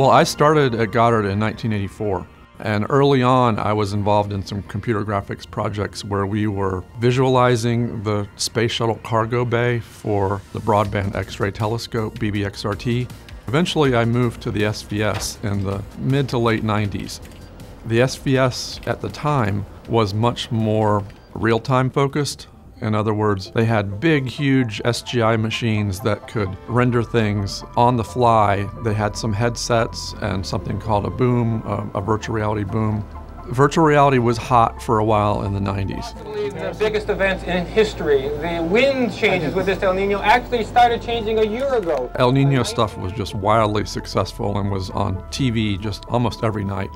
Well, I started at Goddard in 1984. And early on, I was involved in some computer graphics projects where we were visualizing the Space Shuttle cargo bay for the Broadband X ray telescope, BBXRT. Eventually, I moved to the SVS in the mid to late 90s. The SVS at the time was much more real time focused. In other words, they had big, huge SGI machines that could render things on the fly. They had some headsets and something called a boom, a, a virtual reality boom. Virtual reality was hot for a while in the 90s. The biggest events in history. The wind changes with this El Nino actually started changing a year ago. El Nino stuff was just wildly successful and was on TV just almost every night.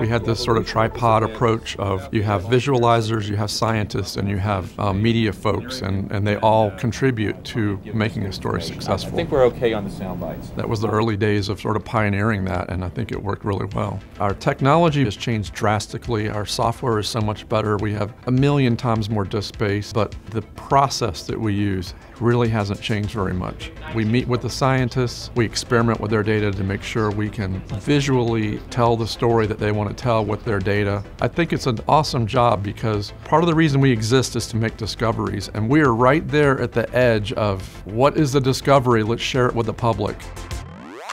We had this sort of tripod approach of you have visualizers, you have scientists, and you have um, media folks, and, and they all contribute to making a story successful. I think we're okay on the sound bites. That was the early days of sort of pioneering that, and I think it worked really well. Our technology has changed drastically. Our software is so much better. We have a million times more disk space, but the process that we use really hasn't changed very much. We meet with the scientists, we experiment with their data to make sure we can visually tell the story that they want to tell with their data. I think it's an awesome job because part of the reason we exist is to make discoveries, and we are right there at the edge of what is the discovery, let's share it with the public.